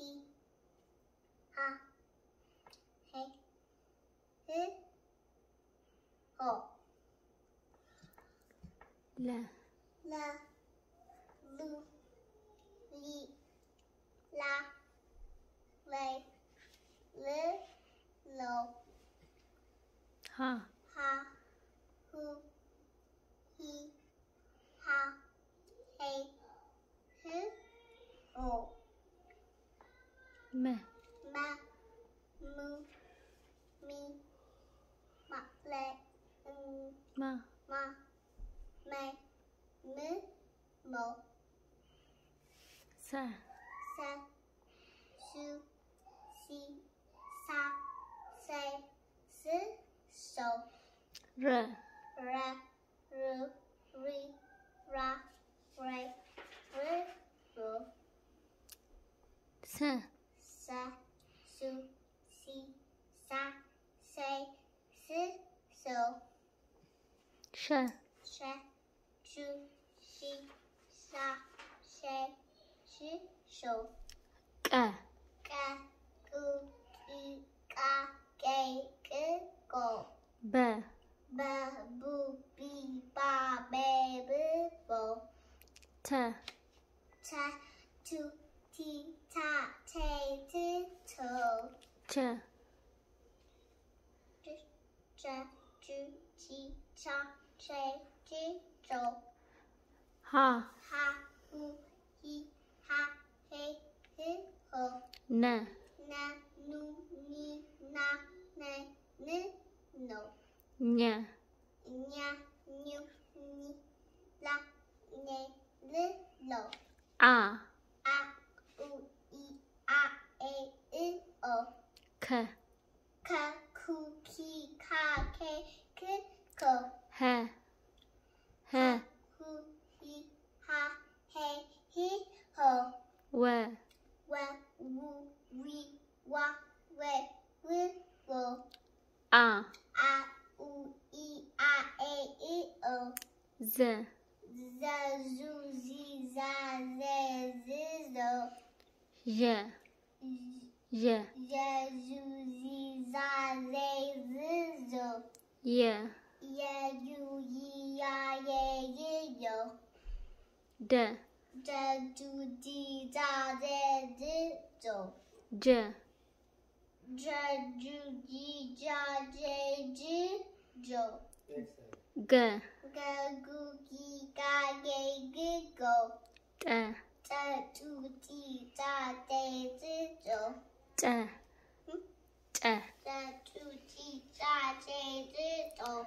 he, ha, he, he, ho. La. La. Lu. Li. La. Lei. Li. Lo. Ha. Ha. Hu. He. Ha. Hey. He. Oh. Me. Ma. Mu. Mi. Ma. Le. Mm. Ma. Ma. Me. Mu. Mo. Sa. Sa. Su. Si. Sa. Se. Si. So. Ra. Su. Si. Sa. Se. Si. So. Sha. Sha. Chu. Shi. Sa. She. Shi. So. Ka. Ka. Ku. Ki. Ka. Ke. Ke. Ko. Ba. Ba. Bu. Bi. Ba. Be. Bu. Bo. Ta. Ta. Tu. Ti. Ta. Te. Ti. To. Cha. Cha. Chu. Chi. Cha. Che. Chi. Cho. Ha. Ha. Hu. Hi. Ha. He. he Ho. Na. Na. Nu. Ni. Na. Ne. Ni. No. nha Nya. Nhu. Ni. La. Ne. Li. Lo. A. Ka. Ka. Ku. Ki. Ka. Ke. Ki. Ko. Ha. Ha. Hu. Hi. Ha. He. Hi. Ho. Wa. Wa. Wu. Wi. Wa. We. Wi. Wo. A. A. U. I. A. E. I. O. Z. Za. Zu. Zi. Za. Ze. Zi. Zo. Ja. Ja. Ya. Zu. Zi. Za. Ze. Zi. Zo. Yu. Yi. Ya. Ye. Yi. Yo. Da. Da. Du. Di. Da. Ze. Zi. Zo. Ja. Ja. Ju. Ji. Ja. Je. Ji. Jo. Ga. Ga. Gu. Gi. Ga. Ge. Gi. Go. Ta. Da. Du. Di. Da. De. Zi. Zo. Ta. Hmm? Ta. Da. Du. Di. Da. De. Zi. Zo.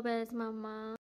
ጎበዝ ማማ